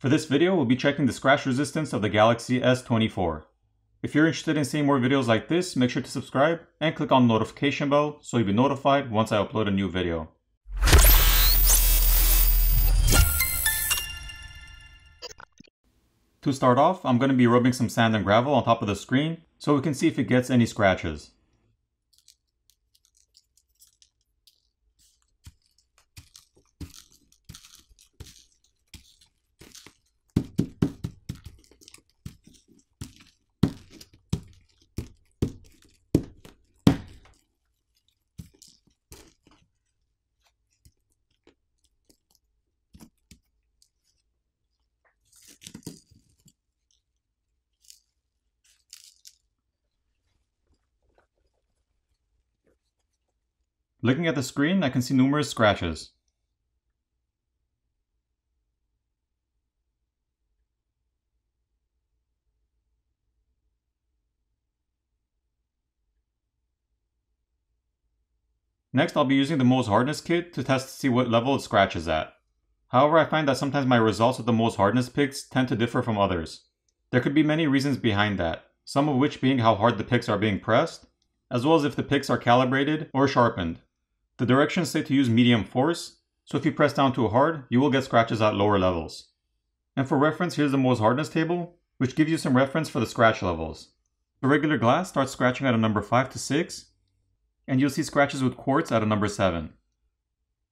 For this video, we'll be checking the scratch resistance of the Galaxy S24. If you're interested in seeing more videos like this, make sure to subscribe and click on the notification bell so you'll be notified once I upload a new video. To start off, I'm going to be rubbing some sand and gravel on top of the screen so we can see if it gets any scratches. Looking at the screen, I can see numerous scratches. Next, I'll be using the Mohs hardness kit to test to see what level it scratches at. However, I find that sometimes my results with the Mohs hardness picks tend to differ from others. There could be many reasons behind that, some of which being how hard the picks are being pressed, as well as if the picks are calibrated or sharpened. The directions say to use medium force, so if you press down too hard, you will get scratches at lower levels. And for reference, here's the Mohs hardness table, which gives you some reference for the scratch levels. The regular glass starts scratching at a number 5 to 6, and you'll see scratches with quartz at a number 7.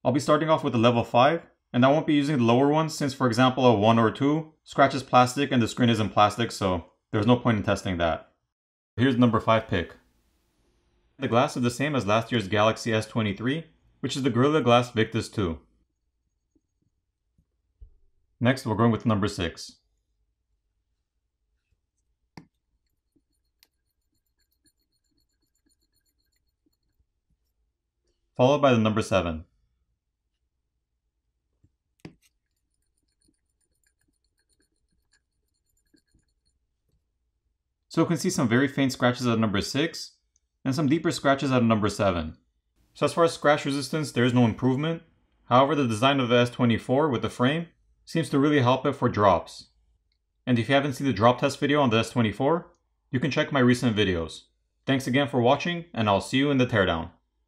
I'll be starting off with a level 5, and I won't be using the lower ones since for example a 1 or 2 scratches plastic and the screen isn't plastic so there's no point in testing that. Here's the number 5 pick. The glass is the same as last year's Galaxy S23, which is the Gorilla Glass Victus 2. Next, we're going with number 6. Followed by the number 7. So you can see some very faint scratches at number 6, and some deeper scratches at a number 7. So as far as scratch resistance, there is no improvement. However, the design of the S24 with the frame seems to really help it for drops. And if you haven't seen the drop test video on the S24, you can check my recent videos. Thanks again for watching, and I'll see you in the teardown.